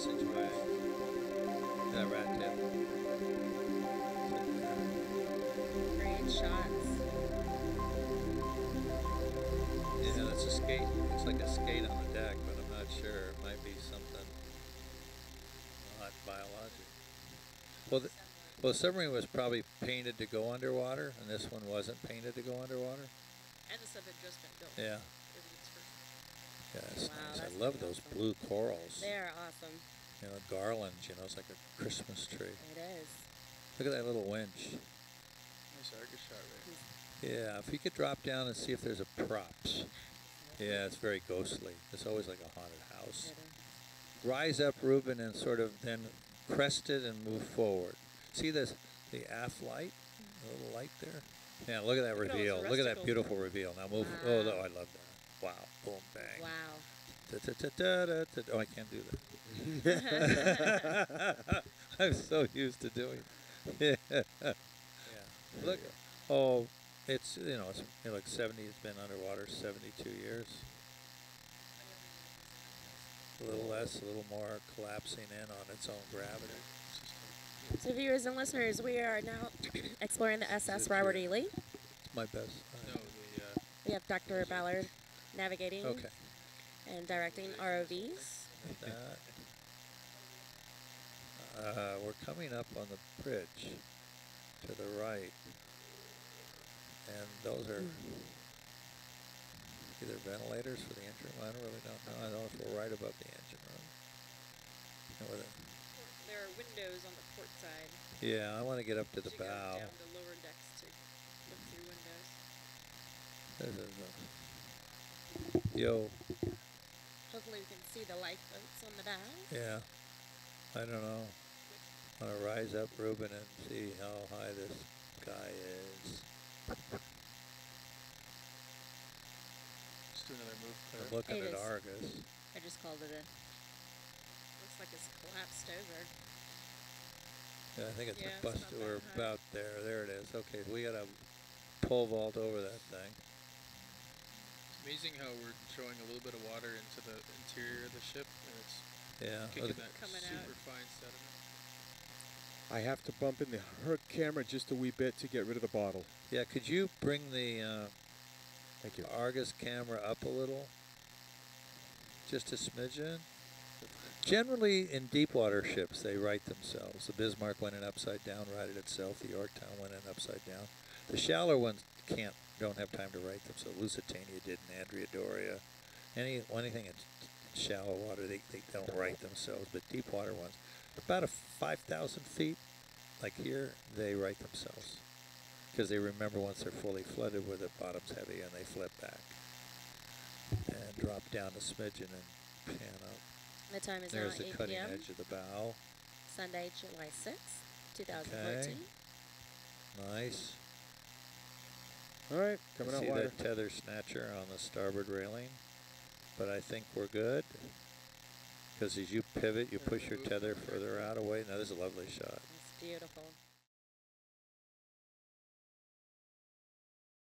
passageway. That rat. Great shots. Yeah, that's a skate. It's like a skate on the deck, but I'm not sure. It might be something not biologic. Well, the, well, the submarine was probably painted to go underwater, and this one wasn't painted to go underwater. And the had just been built. Yeah. Everything's first. Yeah, it's Wow, nice. I that's love pretty those awesome. blue corals. They're awesome. You know, garlands. You know, it's like a Christmas tree. It is. Look at that little winch. Nice Argus shot, right? Yeah, if you could drop down and see if there's a props. Yeah, it's very ghostly. It's always like a haunted house. Rise up, Reuben, and sort of then crest it and move forward. See this, the aft light, the little light there. Yeah, look at that Look at all those reveal. Look at that beautiful reveal. Now move. Oh, ah. no, I love that. Wow, boom, bang. Wow. Oh, I can't do that. I'm so used to doing. Yeah. yeah. Look. Oh, it's you know it's you know, like 70. It's been underwater 72 years. A little less, a little more, collapsing in on its own gravity. So, viewers and listeners, we are now exploring the SS Robert here. E. Lee. It's my best. No, the uh, We have Dr. Ballard navigating Okay. And directing ROVs. Uh, we're coming up on the bridge to the right, and those are either ventilators for the engine room. I don't really don't know. I don't know if we're right above the engine room. You know, where the- There are windows on the port side. yeah, I want to get up to the As you go bow. down the lower decks to look through windows. This is the- yo, Hopefully, we can see the lifeboats on the bow. yeah. I don't know. I want to rise up, Ruben, and see how high this guy is. just do another move, Claire. I'm looking It at is. Argus. I just called it a. Looks like it's collapsed over. Yeah, I think it's Yeah, a bust. not that We're about there. There it is. Okay, we got to pole vault over that thing. It's amazing how we're throwing a little bit of water into the interior of the ship, and it's Yeah. kicking look- that Coming super out. fine sediment. I have to bump in the her camera just a wee bit to get rid of the bottle. Yeah, could you bring the uh, Thank you. Argus camera up a little? Just a smidgen? Generally, in deep water ships, they right themselves. The Bismarck went in upside down, righted itself. The Yorktown went in upside down. The shallower ones can't, don't have time to right them. So Lusitania did, and Andrea Doria. Any anything in shallow water, they, they don't right themselves. But deep water ones, about a 5,000 feet, like here, they right themselves because they remember once they're fully flooded where the bottom's heavy and they flip back and drop down a smidgen and pan up. The time is There's now the 8 cutting p.m. edge of the bow. Sunday, July 6th, 2014. Nice. All right, coming I out see wider. that tether snatcher on the starboard railing, but I think we're good. Because as you pivot, you push your mm-hmm. tether further out away. Now this is a lovely shot. It's beautiful.